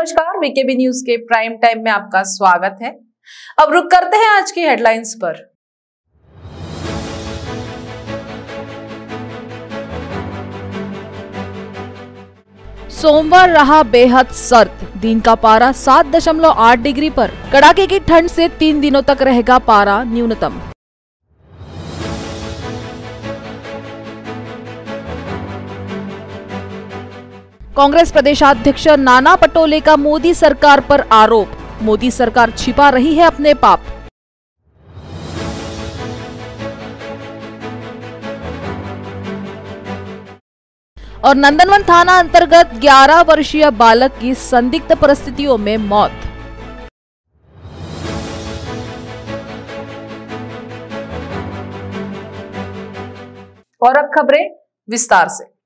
नमस्कार VKB news के prime time में आपका स्वागत है। अब रुक करते हैं आज की हेडलाइंस पर। सोमवार रहा बेहद सर्द। दिन का पारा सात दशमलव आठ डिग्री पर। कड़ाके की ठंड से तीन दिनों तक रहेगा पारा न्यूनतम। कांग्रेस प्रदेशाध्यक्ष नाना पटोले का मोदी सरकार पर आरोप। मोदी सरकार छिपा रही है अपने पाप। और नंदनवन थाना अंतर्गत 11 वर्षीय बालक की संदिग्ध परिस्थितियों में मौत। और अब खबरें विस्तार से।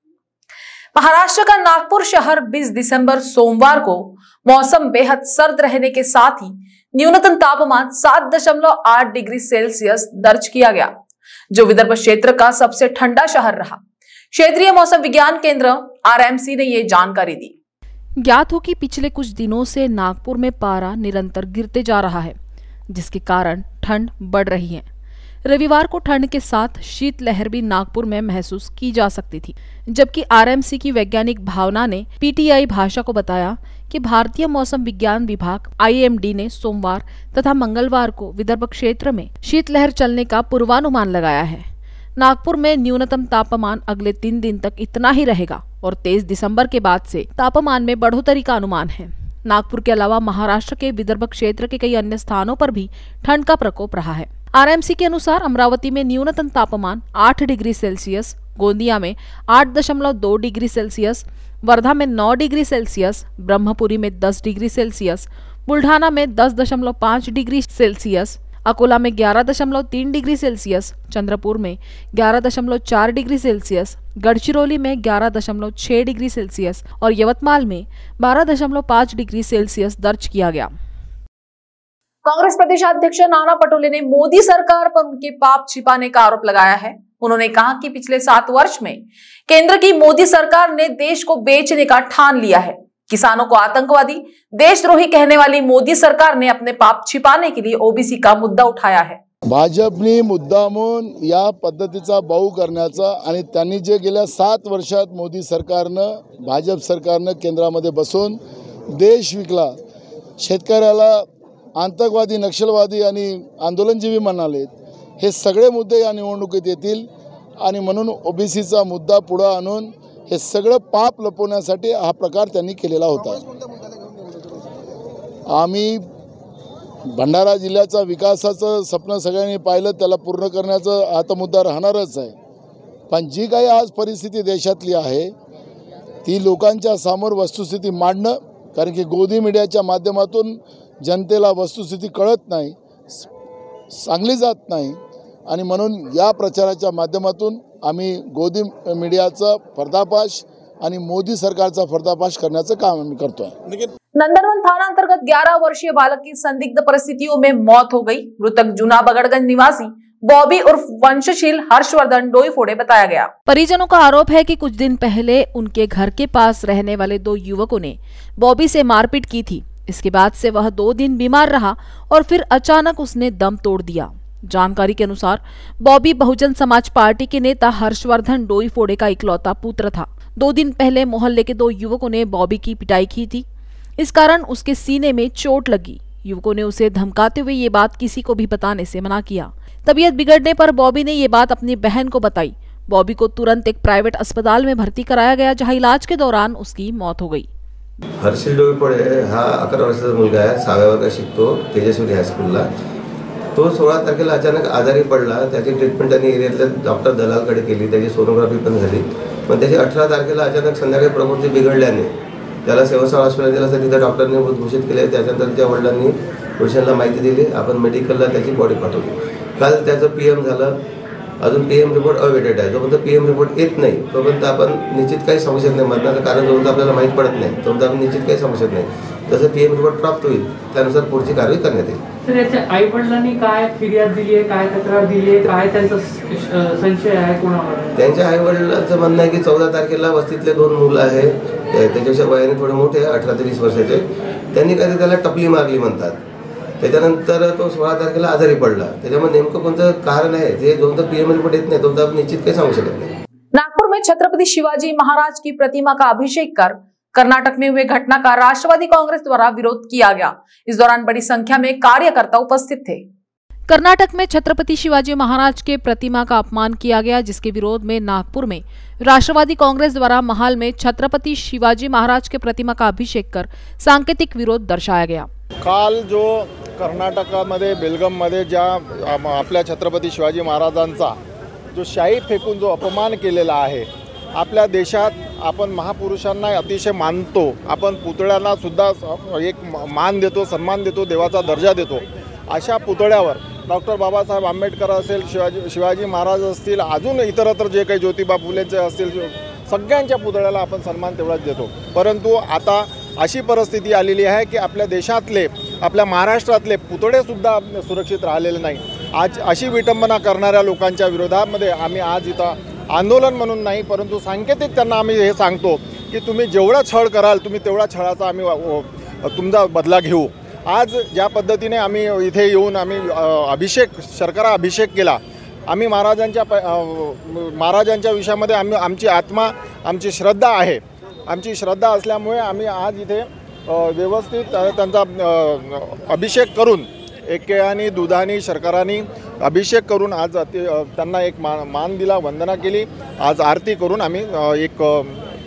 महाराष्ट्र का नागपुर शहर 20 दिसंबर सोमवार को मौसम बेहद सर्द रहने के साथ ही न्यूनतम तापमान 7.8 डिग्री सेल्सियस दर्ज किया गया, जो विदर्भ क्षेत्र का सबसे ठंडा शहर रहा। क्षेत्रीय मौसम विज्ञान केंद्र, आरएमसी ने ये जानकारी दी। ज्ञात हो कि पिछले कुछ दिनों से नागपुर में पारा निरंतर गिरते जा रहा है, जिसके कारण ठंड बढ़ रही है। रविवार को ठंड के साथ शीत लहर भी नागपुर में महसूस की जा सकती थी, जबकि आरएमसी की वैज्ञानिक भावना ने पीटीआई भाषा को बताया कि भारतीय मौसम विज्ञान विभाग, आईएमडी ने सोमवार तथा मंगलवार को विदर्भ क्षेत्र में शीतलहर चलने का पूर्वानुमान लगाया है। नागपुर में न्यूनतम तापमान अगले तीन दिन तक इतना ही रहेगा और तेईस दिसंबर के बाद से तापमान में बढ़ोतरी का अनुमान है। नागपुर के अलावा महाराष्ट्र के विदर्भ क्षेत्र के कई अन्य स्थानों पर भी ठंड का प्रकोप रहा है। आरएमसी के अनुसार अमरावती में न्यूनतम तापमान 8 डिग्री सेल्सियस, गोंदिया में 8.2 डिग्री सेल्सियस, वर्धा में 9 डिग्री सेल्सियस, ब्रह्मपुरी में 10 डिग्री सेल्सियस, बुल्ढाना में 10.5 डिग्री सेल्सियस, अकोला में 11.3 डिग्री सेल्सियस, चंद्रपुर में 11.4 डिग्री सेल्सियस, गढ़चिरौली में 11.6 डिग्री सेल्सियस और यवतमाल में 12.5 डिग्री सेल्सियस दर्ज किया गया। कांग्रेस प्रदेशाध्यक्ष नाना पटोले ने मोदी सरकार पर उनके पाप छिपाने का आरोप लगाया है। उन्होंने कहा कि पिछले सात वर्ष में केंद्र की मोदी सरकार ने देश को बेचने का ठान लिया है। किसानों को आतंकवादी, देशद्रोही कहने वाली मोदी सरकार ने अपने पाप छिपाने के लिए ओबीसी का मुद्दा उठाया है। भाजपनी मुद्दामून या पद्धतीचा बाऊ करण्याचा आणि त्यांनी जे गेल्या सात वर्षात मोदी सरकार सरकारनं, भाजप सरकारनं केंद्रामध्ये बसून देश विकला, शेतकऱ्याला आतंकवादी नक्षलवादी आणि आंदोलनजीवी म्हणाले हे सगळे मुद्दे या निवडणुकीत येतील आणि म्हणून ओबीसीचा मुद्दा पुढं आणून हे सगळं पाप लपवण्यासाठी हा प्रकार त्यांनी केलेला होता. आम्ही भंडारा जिल्ह्याचा विकासाचं स्वप्न सगळ्यांनी पाहिलं त्याला पूर्ण करण्याचं हा तर मुद्दा राहणारच आहे. पण जी काही आज परिस्थिती देशातली आहे ती लोकांच्या समोर वस्तुस्थिती मांडणं कारण की गोदी मीडियाच्या माध्यमातून जनतेला वस्तुस्थिती कळत नाही सांगली जात नाही. आणि म्हणून या प्रचाराच्या माध्यमातून आम्ही गोदी मीडियाचा पर्दाफाश आणि मोदी सरकारचा पर्दाफाश करण्याचं काम आम्ही करतोय. नंदनवन थाना अंतर्गत 11 वर्षीय बालक की संदिग्ध परिस्थितियों में मौत हो गई। मृतक जूना बगड़गंज निवासी बॉबी उर्फ़ वंशशील हर्षवर्धन डोईफोड़े बताया गया। परिजनों का आरोप है कि कुछ दिन पहले उनके घर के पास रहने वाले दो युवकों ने बॉबी से मारपीट की थी। इसके बाद से वह दो दिन बीमार रहा और फिर अचानक उसने दम तोड़ दिया। जानकारी के अनुसार, बॉबी बहुजन समाज पार्टी के नेता हर्षवर्धन डोई फोड़े का इकलौता पुत्र था। दो दिन पहले मोहल्ले के दो युवकों ने बॉबी की पिटाई की थी। इस कारण उसके सीने में चोट लगी। युवकों ने उसे धमकाते हुए ये बात किसी को भी बताने से मना किया। तबीयत बिगड़ने पर बॉबी ने ये बात अपनी बहन को बताई। बॉबी को तुरंत एक प्राइवेट अस्पताल में भर्ती कराया गया, जहाँ इलाज के दौरान उसकी मौत हो गई। हर्षिल डोईपडे हा अकरा वर्षाचा मुलगा आहे सहाव्या वर्गात शिकतो तेजस्वी हायस्कूलला तो सोळा तारखेला अचानक आजारी पडला त्याची ट्रीटमेंट त्यांनी एरियातल्या डॉक्टर दलालकडे केली त्याची सोनोग्राफी पण झाली. पण त्याची अठरा तारखेला अचानक संध्याकाळी प्रकृती बिघडल्याने त्याला सेवसाळ हॉस्पिटल दिला तिथं डॉक्टरने घोषित केले. त्याच्यानंतर त्या वडिलांनी पेशंटला माहिती दिली. आपण मेडिकलला त्याची बॉडी पाठवली. काल त्याचं पी एम झालं. अजून पी एम रिपोर्ट अवेटेड आहे. जोपर्यंत पी एम रिपोर्ट येत नाही तोपर्यंत आपण निश्चित काही समजू शकत नाही मरणाचं कारण जोपर्यंत आपल्याला माहीत पडत नाही तोपर्यंत आपण निश्चित काही समजू शकत नाही. जसं पी एम रिपोर्ट प्राप्त होईल त्यानुसार पुढची कारवाई करण्यात येईल. तर याच्या आई वडिलांनी काय फिर्याद दिली आहे काय तक्रार दिली आहे काय त्यांचा संशय आहे कोणावर? त्यांच्या आई वडिलांचं म्हणणं आहे की चौदा तारखेला वस्तीतले दोन मुलं आहे त्याच्यापेक्षा वयाने थोडे मोठे अठरा ते वीस वर्षाचे. त्यांनी कधी त्याला टपली मारली म्हणतात. त्याच्यानंतर तो सोळा तारखेला आजारी पडला. त्याच्यामध्ये नेमकं कोणतं कारण आहे? जे जोपर्यंत पीएम रिपोर्ट येत नाही आपण निश्चित काही सांगू शकत नाही. नागपुर में छत्रपति शिवाजी महाराज की प्रतिमा का अभिषेक कर, कर्नाटक में हुए घटना का राष्ट्रवादी कांग्रेस द्वारा विरोध किया गया। इस दौरान बड़ी संख्या में कार्यकर्ता उपस्थित थे। कर्नाटक में छत्रपति शिवाजी महाराज के प्रतिमा का अपमान किया गया, जिसके विरोध में नागपुर में राष्ट्रवादी कांग्रेस द्वारा महाल में छत्रपति शिवाजी महाराज के प्रतिमा का अभिषेक कर सांकेतिक विरोध दर्शाया गया। काल जो कर्नाटकामध्ये बेलगममध्ये ज्या आपल्या छत्रपती शिवाजी महाराजांचा जो शाही फेकून जो अपमान केलेला आहे आपल्या देशात आपण महापुरुषांना अतिशय मानतो. आपण पुतळ्यांना सुद्धा एक मान देतो सन्मान देतो देवाचा दर्जा देतो. अशा पुतळ्यावर डॉक्टर बाबासाहेब आंबेडकर असेल शिवाजी शिवाजी महाराज असतील अजून इतरत्र जे काही ज्योतिबा फुलेचे असतील सगळ्यांच्या पुतळ्याला आपण सन्मान तेवढाच देतो. परंतु आता अशी परिस्थिती आलेली आहे की आपल्या देशातले आपल्या महाराष्ट्रातले पुतळेसुद्धा सुरक्षित राहिलेले नाही. आज अशी विटंबना करणाऱ्या लोकांच्या विरोधामध्ये आम्ही आज इथं आंदोलन म्हणून नाही परंतु सांकेतिक त्यांना आम्ही हे सांगतो की तुम्ही जेवढा छळ कराल तुम्ही तेवढा छळाचा आम्ही तुमचा बदला घेऊ. आज ज्या पद्धतीने आम्ही इथे येऊन आम्ही अभिषेक शर्करा अभिषेक केला आम्ही महाराजांच्या प महाराजांच्या विषयामध्ये आम्ही आमची आत्मा आमची श्रद्धा आहे. आमची श्रद्धा असल्यामुळे आम्ही आज इथे व्यवस्थित त्यांचा अभिषेक करून एक दुधानी शर्करानी अभिषेक करून आज ते त्यांना एक मा मान दिला वंदना केली. आज आरती करून आम्ही एक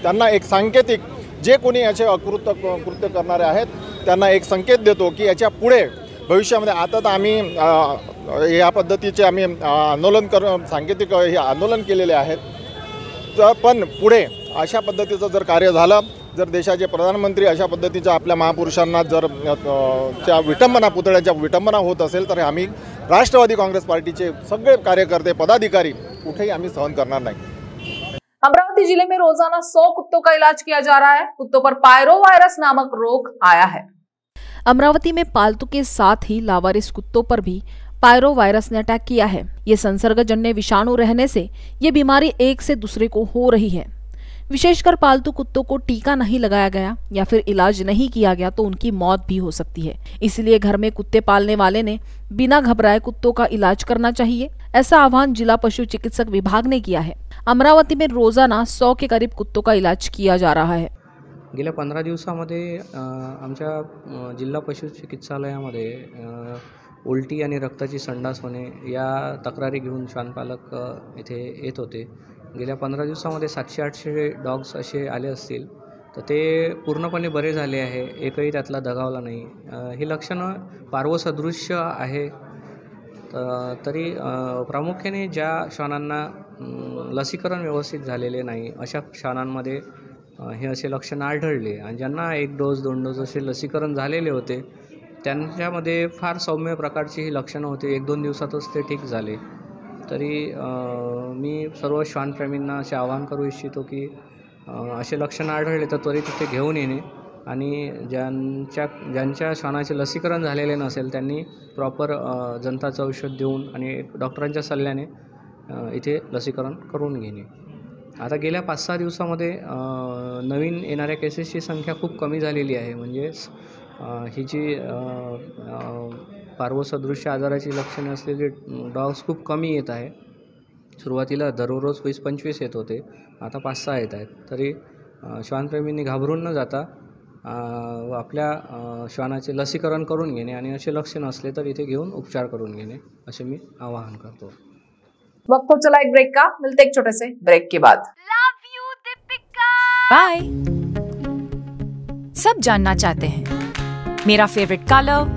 त्यांना एक सांकेतिक जे कोणी याचे अकृत्य कृत्य करणारे आहेत त्यांना एक संकेत देतो की याच्यापुढे भविष्यामध्ये आता तर आम्ही या पद्धतीचे आम्ही आंदोलन कर सांकेतिक हे आंदोलन केलेले आहेत. तर पण पुढे अशा पद्धतीचं जर कार्य झालं जर देशाचे प्रधानमंत्री अशा पद्धतीच्या आपल्या महापुरुषांना जर च्या विटंबना पुतळ्याच्या विटंबना होत असेल तर आम्ही राष्ट्रवादी काँग्रेस पार्टीचे सगळे कार्यकर्ते पदाधिकारी कुठेही आम्ही सहन करणार नाही. अमरावती ज़िले में रोज़ाना 100 कुत्तों का इलाज किया जा रहा है। कुत्तों पर पायरो वायरस नामक रोग आया है। अमरावती में पालतू के साथ ही लावारिस कुत्तों पर भी पायरो वायरस ने अटैक किया है। ये संसर्गजन्य विषाणु रहने से ये बीमारी एक से दूसरे को हो रही है। विशेषकर पालतू कुत्तों को टीका नहीं लगाया गया या फिर इलाज नहीं किया गया तो उनकी मौत भी हो सकती है। इसलिए घर में कुत्ते पालने वाले ने बिना घबराए कुत्तों का इलाज करना चाहिए ऐसा आह्वान जिला पशु चिकित्सक विभाग ने किया है। अमरावती में रोज़ाना सौ के करीब कुत्तों का इलाज किया जा रहा है। गेल्या पंधरा दिवसामध्ये अ, आमच्या अ, जिल्हा पशु चिकित्सालयामध्ये उलटी आणि रक्ताची संडास होणे या तक्रारी घेऊन श्वानपालक इथे येत होते. गेल्या पंधरा दिवसामध्ये सातशे आठशे डॉग्स असे आले असतील. तर ते पूर्णपणे बरे झाले आहे. एकही त्यातला दगावला नाही. हे ही लक्षणं पार्वसदृश्य आहे. तर तरी प्रामुख्याने ज्या श्वानांना लसीकरण व्यवस्थित झालेले नाही अशा श्वानांमध्ये हे असे लक्षणं आढळले. आणि ज्यांना एक डोस दोन डोस असे लसीकरण झालेले होते त्यांच्यामध्ये फार सौम्य प्रकारची ही लक्षणं होती. एक दोन दिवसातच ते ठीक झाले. तरी मी सर्व श्वानप्रेमींना असे आवाहन करू इच्छितो की असे लक्षणं आढळले तर त्वरित तिथे घेऊन येणे आणि ज्यांच्या ज्यांच्या श्वानाचे लसीकरण झालेले नसेल त्यांनी प्रॉपर जनताचं औषध देऊन आणि डॉक्टरांच्या सल्ल्याने इथे लसीकरण करून घेणे. आता गेल्या पाच सहा दिवसामध्ये नवीन येणाऱ्या केसेसची संख्या खूप कमी झालेली आहे. म्हणजेच ही जी पार्वसदृश्य आजाराची लक्षणे असलेले डॉग्स खूप कमी येत आहे. सुरुवातीला दररोज वीस पंचवीस येत होते. आता पाच सहा येत आहेत. तरी श्वानप्रेमींनी घाबरून न जाता आपल्या श्वानाचे लसीकरण करून घेणे आणि असे लक्षण असले तर इथे घेऊन उपचार करून घेणे असे मी आवाहन करतो. वक्त हो चला एक ब्रेक का? मिलते एक छोटे से ब्रेक के बाद. बाय सब जानना चाहते हैं। मेरा favourite colour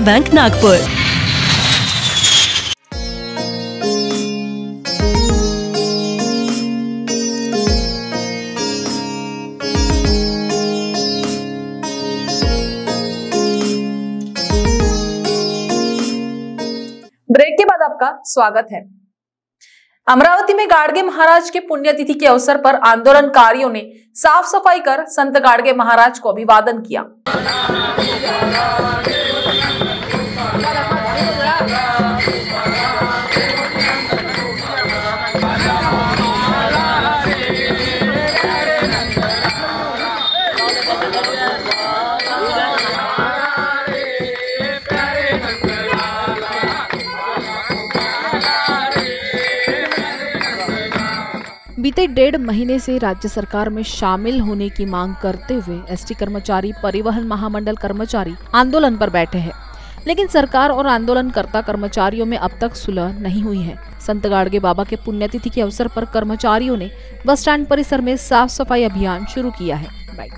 bank Nagpur. Break के बाद आपका स्वागत है। अमरावती में गाड़गे महाराज के पुण्यतिथि के अवसर पर आंदोलनकारियों ने साफ़ सफ़ाई कर संत गाड़गे महाराज को अभिवादन किया। बीते डेढ़ महीने से राज्य सरकार में शामिल होने की मांग करते हुए एसटी कर्मचारी, परिवहन महामंडल कर्मचारी आंदोलन पर बैठे हैं। लेकिन सरकार और आंदोलनकर्ता कर्मचारियों में अब तक सुलह नहीं हुई है। संत गाड़गे बाबा के पुण्यतिथि के अवसर पर कर्मचारियों ने बस स्टैंड परिसर में साफ़ सफ़ाई अभियान शुरू किया है। राइट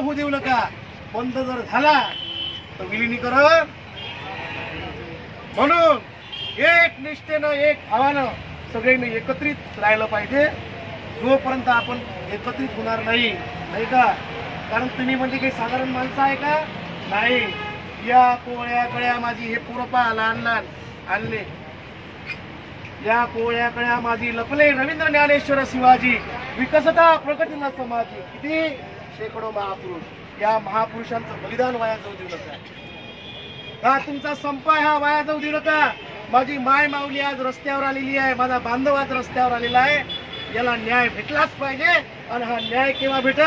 होऊ देऊ नका. बंद जर झाला तर विलिनीकरण. म्हणून एक निष्ठेनं एक भावानं सगळ्यांनी एकत्रित राहिलं पाहिजे. जोपर्यंत आपण एकत्रित होणार नाही नाही का? कारण तुम्ही म्हणजे काही साधारण माणसं आहे का? नाही. या कोळ्या कळ्या माझी हे पुरपा लहान लहान. आणले. या कोळ्या कळ्या माझी लपले. रवींद्र ज्ञानेश्वर शिवाजी. विकसता प्रगतीला समाजी किती? शेकडो महापुरुष या महापुरुषांचं बलिदान वाया जाऊ देऊ नका हा तुमचा संप हा वाया जाऊ देऊ नका माझी माय माऊली आज रस्त्यावर आलेली आहे माझा बांधव आज रस्त्यावर आलेला आहे. याला न्याय भेटलाच पाहिजे आणि हा न्याय केव्हा भेट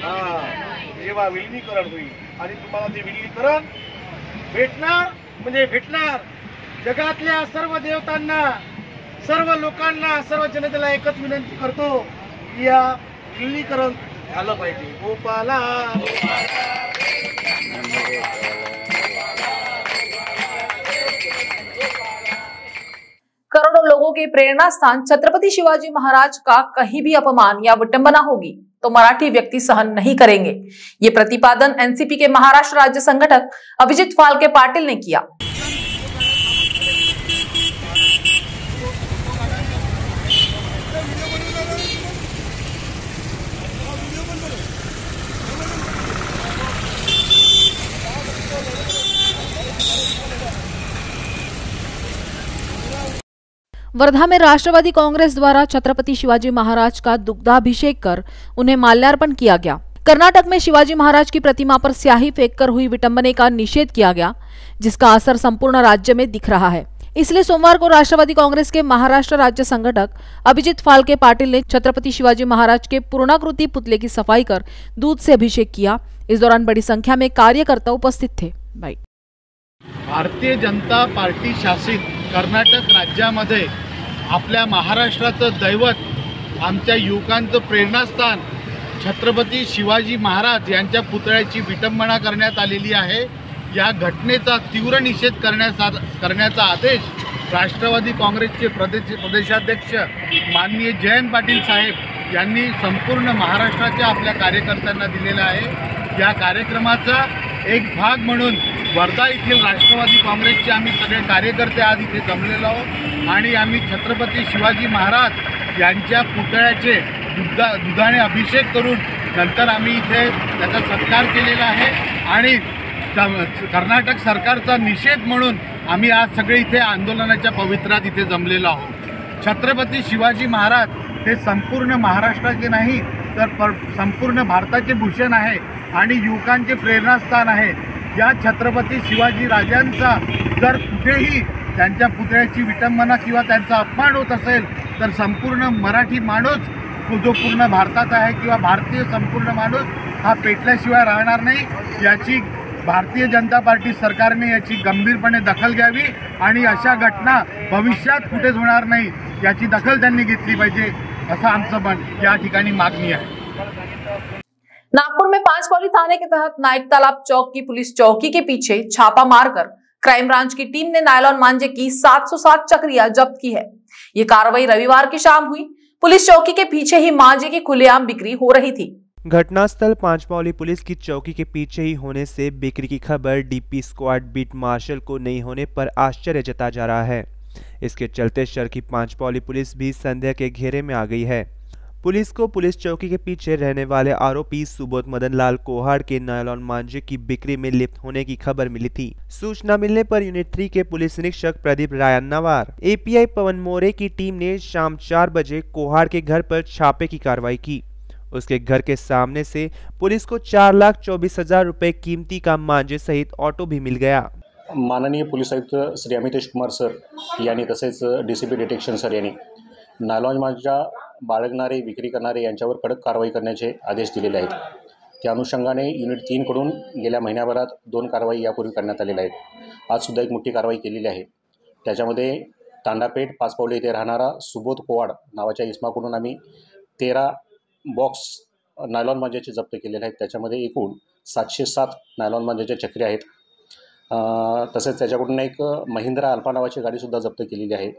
हा जेव्हा विलिनीकरण होईल आणि तुम्हाला ते विलिनीकरण भेटणार म्हणजे भेटणार. जगातल्या सर्व देवतांना सर्व लोकांना सर्व जनतेला एकच विनंती करतो गोपाला करोड़ों लोगों के प्रेरणा स्थान छत्रपति शिवाजी महाराज का कहीं भी अपमान या विटंबना होगी तो मराठी व्यक्ति सहन नहीं करेंगे। ये प्रतिपादन एनसीपी के महाराष्ट्र राज्य संगठक अभिजीत फालके पाटिल ने किया। वर्धा में राष्ट्रवादी कांग्रेस द्वारा छत्रपति शिवाजी महाराज का दुग्धाभिषेक कर उन्हें माल्यार्पण किया गया। कर्नाटक में शिवाजी महाराज की प्रतिमा पर स्याही फेंककर हुई विटंबने का निषेध किया गया, जिसका असर संपूर्ण राज्य में दिख रहा है। इसलिए सोमवार को राष्ट्रवादी कांग्रेस के महाराष्ट्र राज्य संगठक अभिजीत फालके पाटिल ने छत्रपति शिवाजी महाराज के पूर्णाकृति पुतले की सफ़ाई कर दूध से अभिषेक किया। इस दौरान बड़ी संख्या में कार्यकर्ता उपस्थित थे। भारतीय जनता पार्टी शासित कर्नाटक राज्य राज्यामध्ये आपल्या महाराष्ट्राचं दैवत आमच्या युवकांचं प्रेरणास्थान छत्रपती शिवाजी महाराज यांच्या पुतळ्याची विटंबना करण्यात आलेली आहे. या घटनेचा तीव्र निषेध करण्याचा करण्याचा आदेश राष्ट्रवादी काँग्रेसचे प्रदेश प्रदेशाध्यक्ष माननीय जयंत पाटील साहेब यांनी संपूर्ण महाराष्ट्राच्या आपल्या कार्यकर्त्यांना दिलेला आहे. या कार्यक्रमाचा एक भाग म्हणून वर्धा येथील राष्ट्रवादी काँग्रेसचे आम्ही सगळे कार्यकर्ते आज इथे जमलेलो आहोत. आणि आम्ही छत्रपती शिवाजी महाराज यांच्या पुतळ्याचे दुधा दुधाने अभिषेक करून नंतर आम्ही इथे त्याचा सत्कार केलेला आहे. आणि कर्नाटक सरकारचा निषेध म्हणून आम्ही आज सगळे इथे आंदोलनाच्या पवित्रात इथे जमलेलो आहोत. छत्रपती शिवाजी महाराज हे संपूर्ण महाराष्ट्राचे नाही तर पर संपूर्ण भारताचे भूषण आहे. आणि युवकांचे प्रेरणास्थान आहे. या छत्रपती शिवाजी राजांचा जर कुठेही त्यांच्या पुतळ्याची विटंबना किंवा त्यांचा अपमान होत असेल तर संपूर्ण मराठी माणूस जो पूर्ण भारतात आहे किंवा भारतीय संपूर्ण माणूस हा पेटल्याशिवाय राहणार नाही. याची भारतीय जनता पार्टी सरकारने याची गंभीरपणे दखल घ्यावी आणि अशा घटना भविष्यात कुठेच होणार नाही याची दखल त्यांनी घेतली पाहिजे असं आमचं पण या ठिकाणी मागणी आहे. नागपुर में पाँच पौली थाने के तहत नाइक तालाब चौक की पुलिस चौकी के पीछे छापा मारकर क्राइम ब्रांच की टीम ने नायलॉन मांझे की 707 चक्रिया जब्त की है। ये कार्रवाई रविवार की शाम हुई। पुलिस चौकी के पीछे ही मांझे की खुलेआम बिक्री हो रही थी। घटनास्थल पांचमौली पुलिस की चौकी के पीछे ही होने से बिक्री की खबर डीपी स्क्वाड बीट मार्शल को नहीं होने पर आश्चर्य जता जा रहा है। इसके चलते शहर की पांचपौली पुलिस भी संदेह के घेरे में आ गई है। पुलिस को पुलिस चौकी के पीछे रहने वाले आरोपी सुबोध मदन लाल कोहाड़ के नायलॉन मांझे की बिक्री में लिप्त होने की खबर मिली थी। सूचना मिलने पर यूनिट थ्री के पुलिस निरीक्षक प्रदीप रायन्नावार एपीआई पवन मोरे की टीम ने शाम चार बजे कोहाड़ के घर पर छापे की कार्रवाई की। उसके घर के सामने से पुलिस को चार लाख चौबीस हज़ार रुपए कीमती का मांझे सहित ऑटो भी मिल गया। माननीय पोलीस आयुक्त श्री अमितेश कुमार सर यांनी तसेच D C P detection sir यांनी नायलॉन मांजा बाळगणारे विक्री करणारे यांच्यावर कडक कारवाई करण्याचे आदेश दिलेले आहेत. त्या अनुषंगाने युनिट तीनकडून गेल्या महिन्याभरात दोन कारवाई यापूर्वी करण्यात आलेल्या आहेत. आजसुद्धा एक मोठी कारवाई केलेली आहे. त्याच्यामध्ये तांडापेठ पाचपावले येथे राहणारा सुबोध पोवाड नावाच्या इस्माकडून आम्ही तेरा बॉक्स नायलॉन मांजाचे जप्त केलेले आहेत. त्याच्यामध्ये एकूण सातशे सात नायलॉन मांजाच्या चक्री आहेत. तसेच त्याच्याकडून एक महिंद्रा अल्फा नावाची गाडीसुद्धा जप्त केलेली आहे.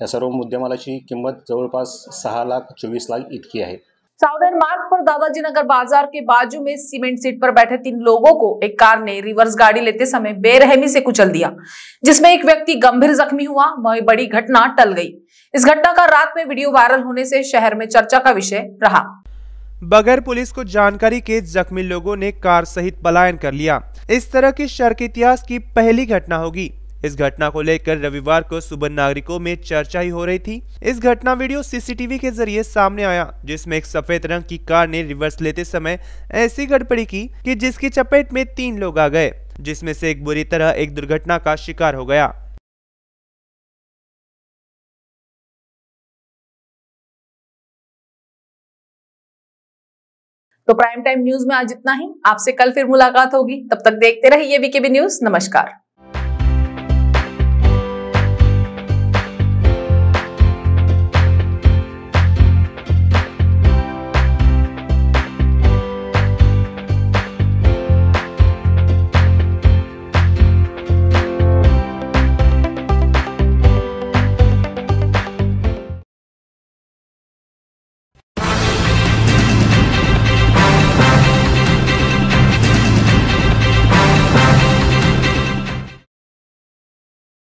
या सर्व मुद्देमालाची किंमत जवळपास सहा लाख चोवीस लाख इतकी आहे. साउदर्न मार्ग पर दादाजी नगर बाज़ार के बाजू में सीमेंट सीट पर बैठे तीन लोगों को एक कार ने रिवर्स गाड़ी लेते समय बेरहमी से कुचल दिया जिसमें एक व्यक्ति गंभीर जख्मी हुआ वही बड़ी घटना टल गई। इस घटना का रात में वीडियो वायरल होने से शहर में चर्चा का विषय रहा। बगैर पुलिस को जानकारी के जख्मी लोगों ने कार सहित पलायन कर लिया। इस तरह की शहर के इतिहास की पहली घटना होगी। इस घटना को लेकर रविवार को सुबह नागरिकों में चर्चा ही हो रही थी। इस घटना वीडियो सीसीटीवी के ज़रिए सामने आया, जिसमें एक सफ़ेद रंग की कार ने रिवर्स लेते समय ऐसी गड़बड़ी की कि जिसकी चपेट में तीन लोग आ गए, जिसमें से एक बुरी तरह एक दुर्घटना का शिकार हो गया। तो प्राइम टाइम न्यूज़ में आज इतना ही। आपसे कल फिर मुलाकात होगी। तब तक देखते रहिए वीकेबी न्यूज़। नमस्कार।